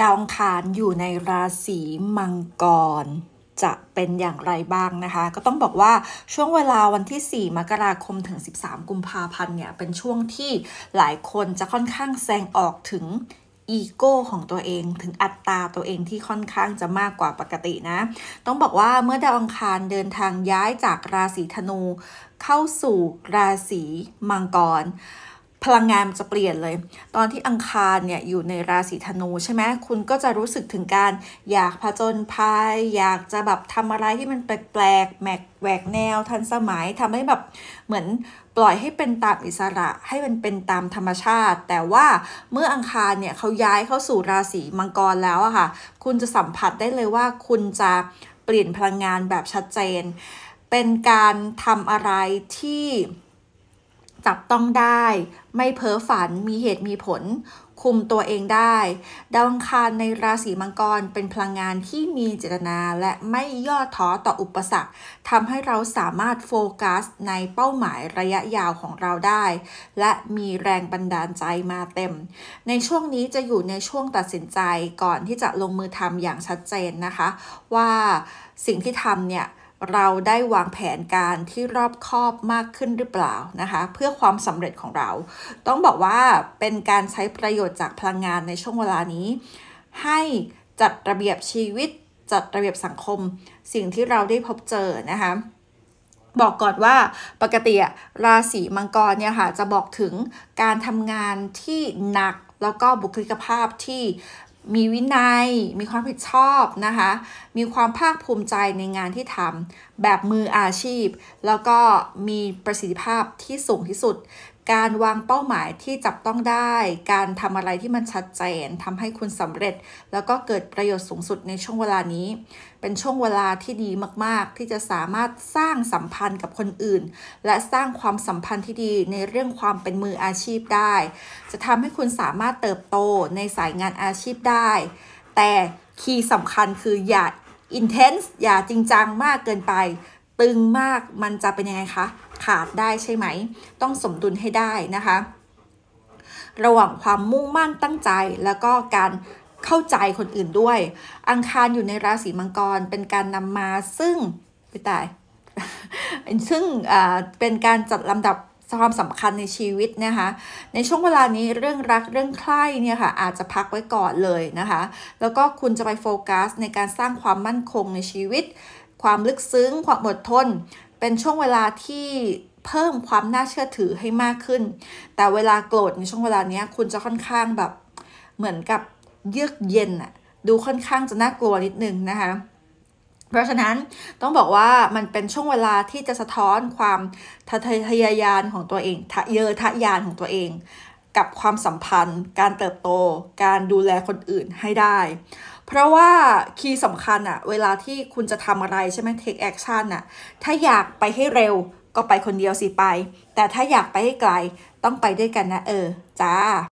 ดาวอังคารอยู่ในราศีมังกร จะเป็นอย่างไรบ้างนะคะ ก็ต้องบอกว่าช่วงเวลาวันที่ 4 มกราคมถึง 13 กุมภาพันธ์เนี่ย เป็นช่วงที่หลายคนจะค่อนข้างแสดงออกถึงอีโก้ของตัวเองถึงอัตราตัวเองที่ค่อนข้างจะมากกว่าปกตินะ ต้องบอกว่าเมื่อดาวอังคารเดินทางย้ายจากราศีธนู เข้าสู่ราศีมังกร พลังงานจะเปลี่ยนเลย ตอนที่อังคารเนี่ยอยู่ในราศีธนูใช่ไหมคุณก็จะรู้สึกถึงการอยากผจญภัยอยากจะแบบทำอะไรที่มันแปลกๆแหมกแหวกแนวทันสมัยทำให้แบบเหมือนปล่อยให้เป็นตามอิสระให้มันเป็นตามธรรมชาติ แต่ว่าเมื่ออังคารเนี่ยเขาย้ายเข้าสู่ราศีมังกรแล้วอะค่ะ คุณจะสัมผัสได้เลยว่าคุณจะเปลี่ยนพลังงานแบบชัดเจน เป็นการทำอะไรที่ จับต้องได้ ไม่เพ้อฝันมีเหตุมีผล คุมตัวเองได้ ดาวอังคารในราศีมังกรเป็นพลังงานที่มีเจตนาและไม่ย่อท้อต่ออุปสรรคทำให้เราสามารถโฟกัสในเป้าหมายระยะยาวของเราได้ และมีแรงบันดาลใจมาเต็ม ในช่วงนี้จะอยู่ในช่วงตัดสินใจก่อนที่จะลงมือทำอย่างชัดเจนนะคะ ว่าสิ่งที่ทำเนี่ย เราได้วางแผนการที่รอบคอบมากขึ้นหรือเปล่านะคะ เพื่อความสำเร็จของเรา ต้องบอกว่าเป็นการใช้ประโยชน์จากพลังงานในช่วงเวลานี้ ให้จัดระเบียบชีวิต จัดระเบียบสังคม สิ่งที่เราได้พบเจอนะคะบอกก่อนว่าปกติราศีมังกรเนี่ยค่ะจะบอกถึงการทำงานที่หนักแล้วก็บุคลิกภาพที่ มีวินัย มีความผิดชอบนะคะ มีความภาคภูมิใจในงานที่ทำแบบมืออาชีพ แล้วก็มีประสิทธิภาพที่สูงที่สุด การวางเป้าหมายที่จับต้องได้ การทำอะไรที่มันชัดเจนทำให้คุณสำเร็จ แล้วก็เกิดประโยชน์สูงสุดในช่วงเวลานี้ เป็นช่วงเวลาที่ดีมาก ๆ ที่จะสามารถสร้างสัมพันธ์กับคนอื่น และสร้างความสัมพันธ์ที่ดีในเรื่องความเป็นมืออาชีพได้ จะทำให้คุณสามารถเติบโตในสายงานอาชีพได้ แต่คีย์สำคัญคืออย่า intense อย่าจริงจังมากเกินไป ตึงมากมันจะเป็นยังไงคะ ขาดได้ใช่ไหม ต้องสมดุลให้ได้นะคะ ระหว่างความมุ่งมั่นตั้งใจแล้วก็การเข้าใจคนอื่นด้วย อังคารอยู่ในราศีมังกรเป็นการนำมาซึ่งไปตายซึ่งเป็นการจัดลำดับความสำคัญในชีวิตนะคะ ในช่วงเวลานี้เรื่องรักเรื่องใคร่เนี่ยค่ะอาจจะพักไว้ก่อนเลยนะคะ แล้วก็คุณจะไปโฟกัสในการสร้างความมั่นคงในชีวิต ความลึกซึ้ง ความอดทน เป็นช่วงเวลาที่เพิ่มความน่าเชื่อถือให้มากขึ้น แต่เวลาโกรธในช่วงเวลานี้คุณจะค่อนข้างแบบเหมือนกับเยือกเย็นอะดูค่อนข้างจะน่ากลัวนิดนึงนะคะ เพราะฉะนั้นต้องบอกว่ามันเป็นช่วงเวลาที่จะสะท้อนความทะทะยายานของตัวเองทะเยอทะยานของตัวเอง กับความสัมพันธ์ การเติบโต การดูแลคนอื่นให้ได้ เพราะว่าคีย์สำคัญอะเวลาที่คุณจะทำอะไรใช่ไหม take action อะถ้าอยากไปให้เร็วก็ไปคนเดียวสิไป แต่ถ้าอยากไปให้ไกลต้องไปด้วยกันนะเออ จ้า